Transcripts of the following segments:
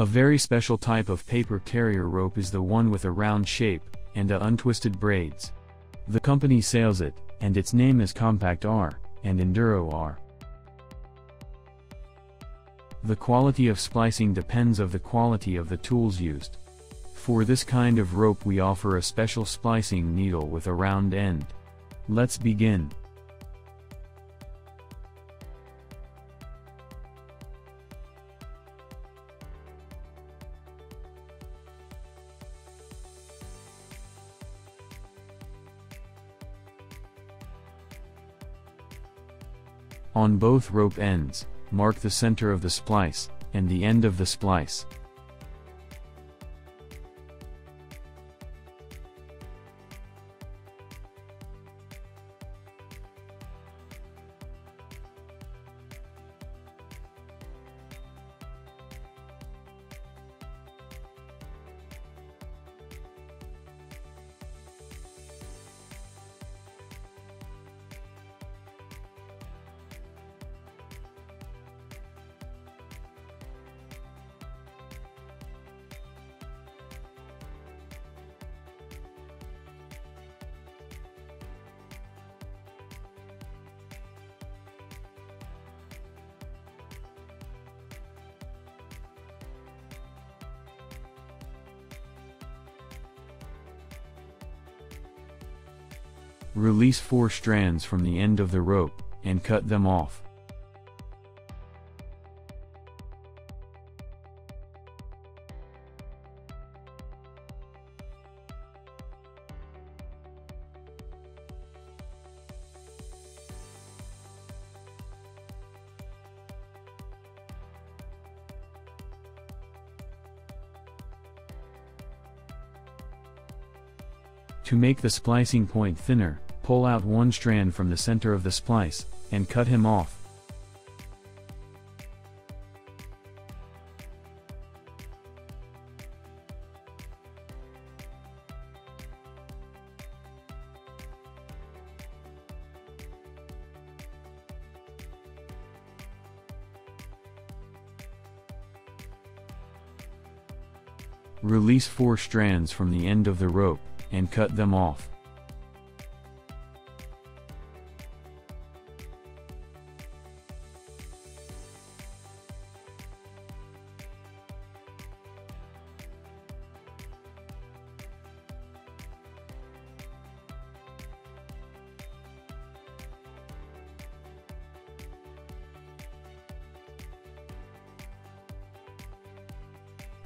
A very special type of paper carrier rope is the one with a round shape, and a untwisted braids. The company sells it, and its name is Compact R, and Enduro R. The quality of splicing depends of the quality of the tools used. For this kind of rope we offer a special splicing needle with a round end. Let's begin. On both rope ends, mark the center of the splice, and the end of the splice. Release four strands from the end of the rope, and cut them off. To make the splicing point thinner, pull out one strand from the center of the splice, and cut him off. Release four strands from the end of the rope, and cut them off.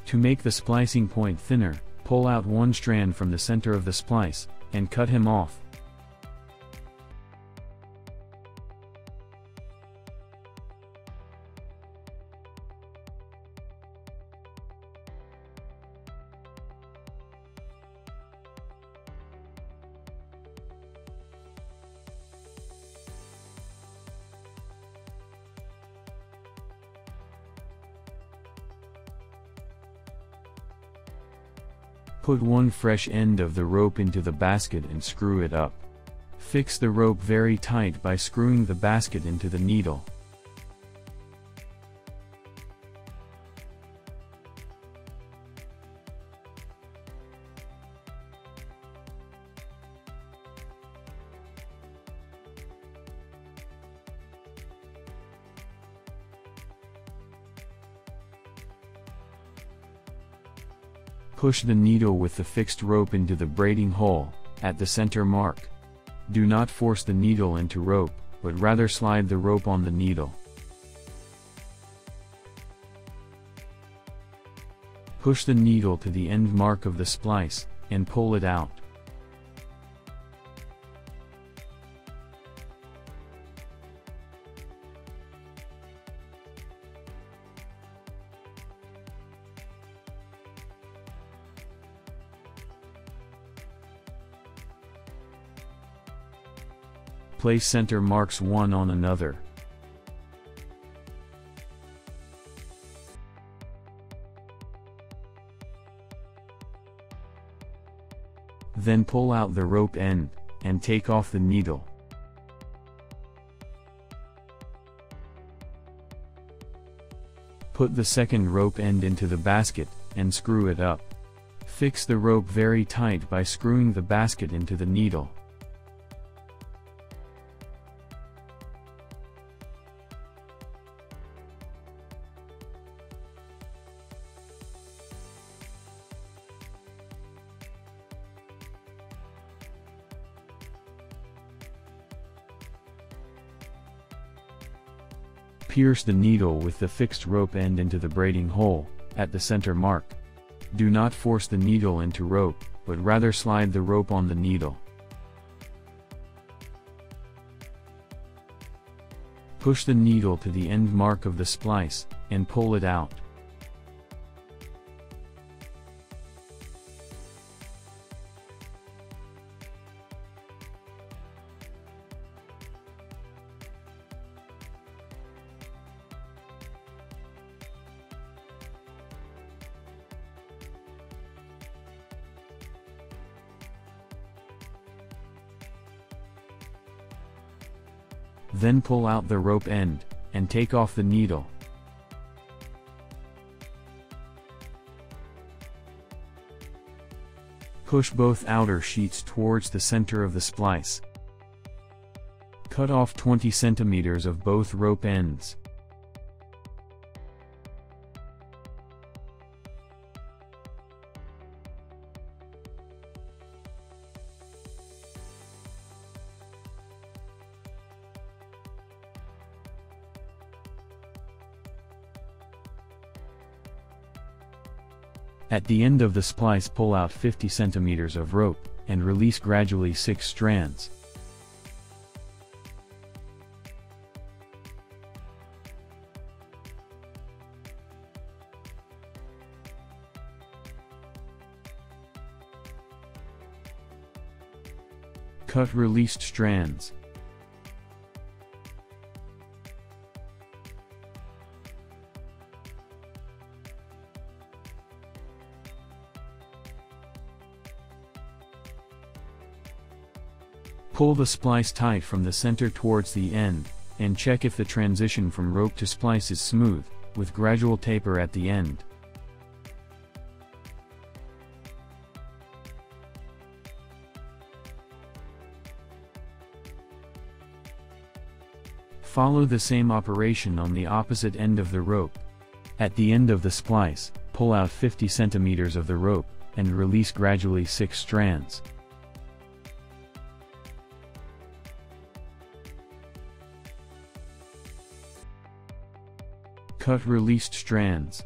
To make the splicing point thinner, pull out one strand from the center of the splice, and cut him off. Put one fresh end of the rope into the basket and screw it up. Fix the rope very tight by screwing the basket into the needle. Push the needle with the fixed rope into the braiding hole, at the center mark. Do not force the needle into rope, but rather slide the rope on the needle. Push the needle to the end mark of the splice, and pull it out. Place center marks one on another. Then pull out the rope end, and take off the needle. Put the second rope end into the basket, and screw it up. Fix the rope very tight by screwing the basket into the needle. Pierce the needle with the fixed rope end into the braiding hole, at the center mark. Do not force the needle into rope, but rather slide the rope on the needle. Push the needle to the end mark of the splice, and pull it out. Then pull out the rope end, and take off the needle. Push both outer sheets towards the center of the splice. Cut off 20 centimeters of both rope ends. At the end of the splice pull out 50 centimeters of rope, and release gradually 6 strands. Cut released strands. Pull the splice tight from the center towards the end, and check if the transition from rope to splice is smooth, with gradual taper at the end. Follow the same operation on the opposite end of the rope. At the end of the splice, pull out 50 centimeters of the rope, and release gradually 6 strands. Cut released strands.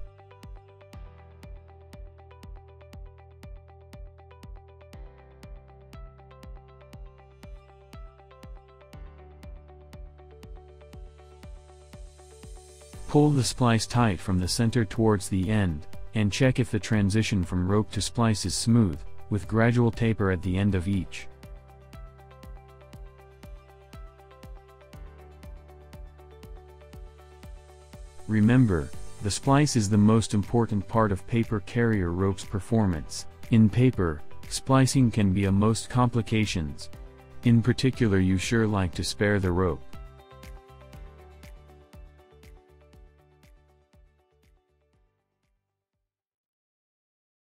Pull the splice tight from the center towards the end, and check if the transition from rope to splice is smooth, with gradual taper at the end of each. Remember, the splice is the most important part of paper carrier rope's performance. In paper, splicing can be a most complications. In particular you sure like to spare the rope.